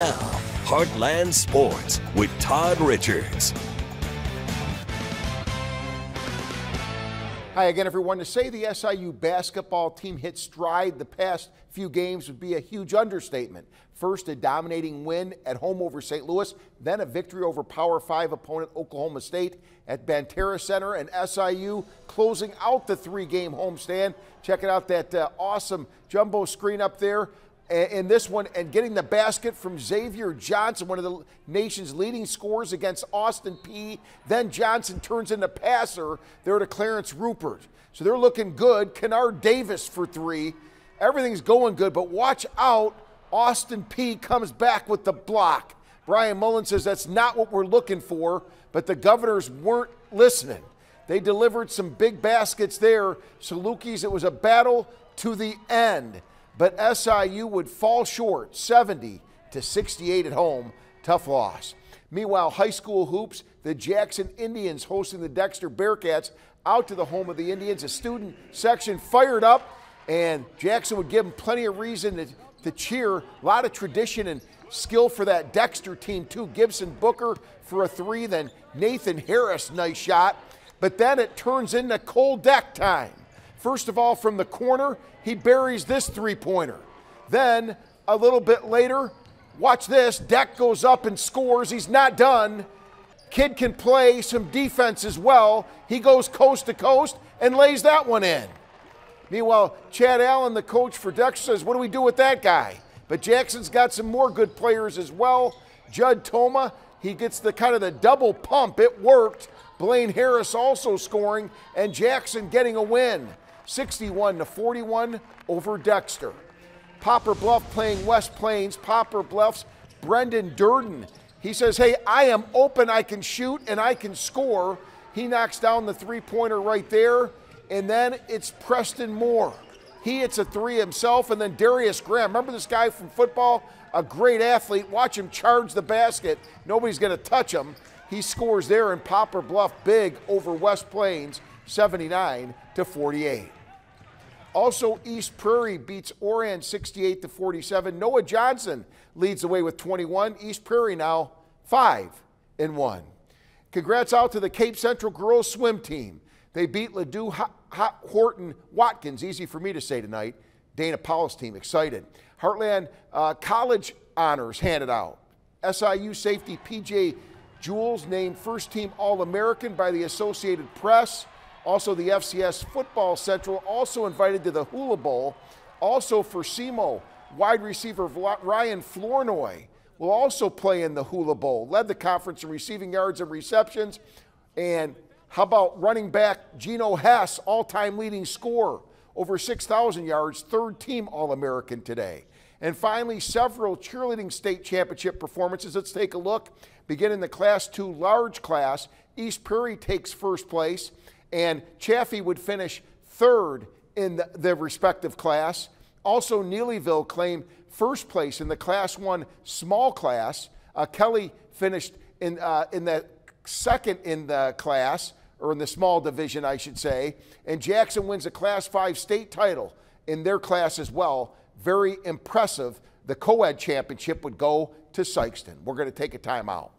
Now, Heartland Sports with Todd Richards. Hi again, everyone. To say the SIU basketball team hit stride the past few games would be a huge understatement. First, a dominating win at home over St. Louis, then a victory over Power 5 opponent Oklahoma State at Banterra Center, and SIU closing out the three game homestand. Checking out that uh, awesome jumbo screen up there in this one and getting the basket from Xavier Johnson, one of the nation's leading scorers against Austin Peay. Then Johnson turns into passer there to Clarence Rupert. So they're looking good. Kennard Davis for three. Everything's going good, but watch out. Austin Peay comes back with the block. Bryan Mullins says that's not what we're looking for, but the governors weren't listening. They delivered some big baskets there. Salukis, it was a battle to the end but SIU would fall short 70 to 68 at home. Tough loss. Meanwhile, high school hoops, the Jackson Indians hosting the Dexter Bearcats out to the home of the Indians. A student section fired up, and Jackson would give them plenty of reason to, to cheer. A lot of tradition and skill for that Dexter team, too. Gibson Booker for a three, then Nathan Harris, nice shot. But then it turns into Cole Deck time. First of all, from the corner, he buries this three pointer. Then, a little bit later, watch this. Deck goes up and scores. He's not done. Kid can play some defense as well. He goes coast to coast and lays that one in. Meanwhile, Chad Allen, the coach for Dexter, says, What do we do with that guy? But Jackson's got some more good players as well. Judd Toma, he gets the kind of the double pump. It worked. Blaine Harris also scoring, and Jackson getting a win. 61 to 41 over Dexter. Poplar Bluff playing West Plains. Poplar Bluff's Brendan Durden. He says, Hey, I am open, I can shoot, and I can score. He knocks down the three pointer right there. And then it's Preston Moore. He hits a three himself. And then Darius Graham. Remember this guy from football? A great athlete. Watch him charge the basket. Nobody's going to touch him. He scores there in Poplar Bluff big over West Plains, 79 to 48. Also, East Prairie beats Oran 68 to 47. Noah Johnson leads the way with 21. East Prairie now 5 and 1. Congrats out to the Cape Central girls swim team. They beat Ladue Horton Watkins. Easy for me to say tonight. Dana Powell's team excited. Heartland uh, College honors handed out. SIU safety PJ Jules named first team All American by the Associated Press. Also, the FCS Football Central also invited to the Hula Bowl. Also for SEMO, wide receiver Ryan Flournoy will also play in the Hula Bowl. Led the conference in receiving yards and receptions. And how about running back Geno Hess, all-time leading scorer, over 6,000 yards, third team All-American today. And finally, several cheerleading state championship performances. Let's take a look. Beginning the Class 2 large class, East Prairie takes first place and Chaffee would finish third in the, respective class. Also, Neelyville claimed first place in the Class 1 small class. Uh, Kelly finished in, uh, in the second in the class, or in the small division, I should say. And Jackson wins a Class 5 state title in their class as well. Very impressive. The co ed championship would go to Sykeston. We're going to take a timeout.